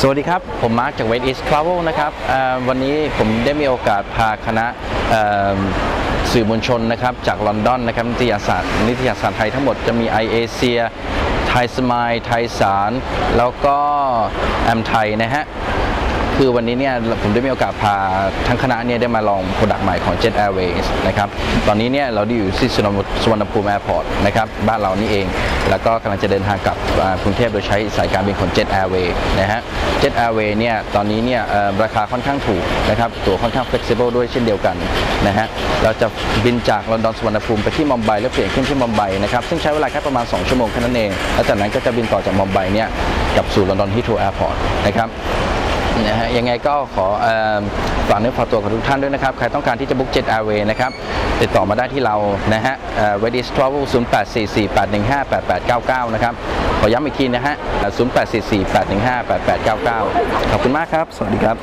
สวัสดีครับ ผมมาร์คจาก West East Travel นะครับวันนี้ผมได้มีโอกาสพาคณะสื่อมวลชนนะครับจากลอนดอนนะครับนิตยสารนิตยสารไทยทั้งหมดจะมี i อเอเชียไทยสมายไทยสาร แล้วก็แอมไทยนะฮะ คือวันนี้เนี่ยผมได้มีโอกาสพาทั้งคณะเนี่ยได้มาลอง product ใหม่ของ Jet Airways นะครับตอนนี้เนี่ยเราได้อยู่ที่สุวรรณสุวรรณภูมิ airport นะครับบ้านเรานี่เอง แล้วก็กำลังจะเดินทางกลับกรุงเทพโดยใช้สายการบินของ Jet Airways นะฮะ Jet Airways เนี่ยตอนนี้เนี่ยราคาค่อนข้างถูกนะครับตั๋วค่อนข้าง flexible ด้วยเช่นเดียวกันนะฮะเราจะบินจากลอนดอนสุวรรณภูมิไปที่มอมไบแล้วเปลี่ยนขึ้นที่มอมไบนะครับซึ่งใช้เวลาแค่ประมาณ 2 ชั่วโมงแค่นั้นเองแล้วจากนั้นก็จะบินต่อจากมอมไบเนี่ยกลับสู่ลอนดอนฮีทโธรว์ airport นะครับ นะฮะยังไงก็ขอฝากเนื้อฝากตัวกับทุกท่านด้วยนะครับ ใครต้องการที่จะ book Jet Airways นะครับ ติดต่อมาได้ที่เรานะฮะเวดิสทราเวล0 8 4 4 8 1 5 8 8 9 9 นะครับ ขอย้ำอีกทีนะฮะ 0 8 4 4 8 1 5 8 8 9 9 ขอบคุณมากครับ สวัสดีครับ